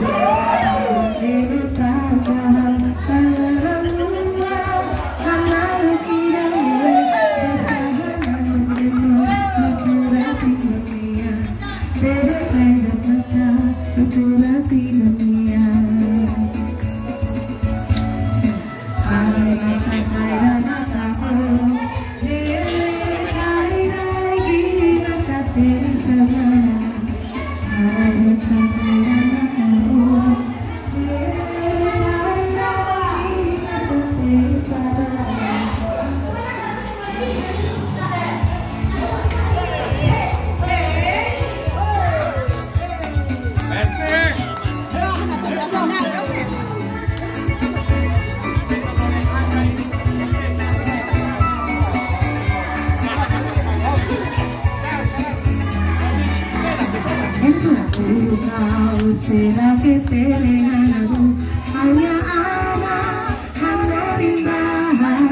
Baby, I love my child, but you're not feeling me. nunca será que te hanya ana hanya rindahan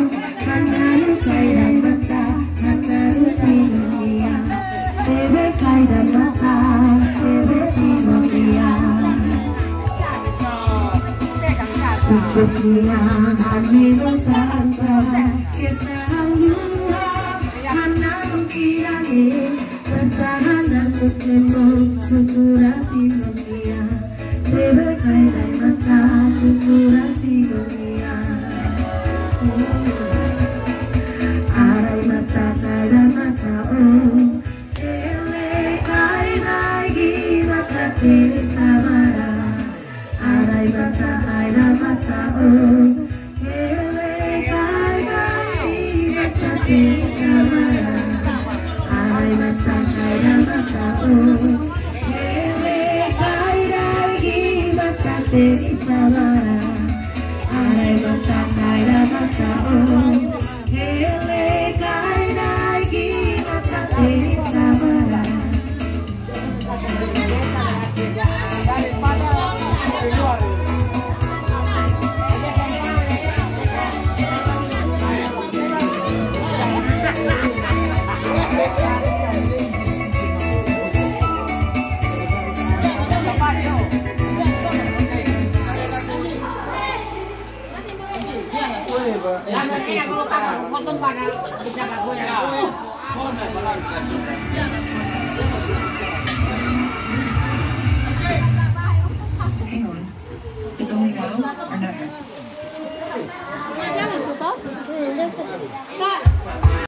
hanya lukai dan mata hanya rutin dia sebekai dan mata sebeti dia hati bertangga kita hanya hanya rukiani bersama dan tertembus Kukurasi dunia Sebagai mata Kukurasi dunia Arai mata kada mata oh Ele kai lagi mata tiri sabara Arai mata kada mata oh Ele kai lagi mata tiri sabara mata tiri sabara Arai mata kada mata oh Hang on. It's only now or never?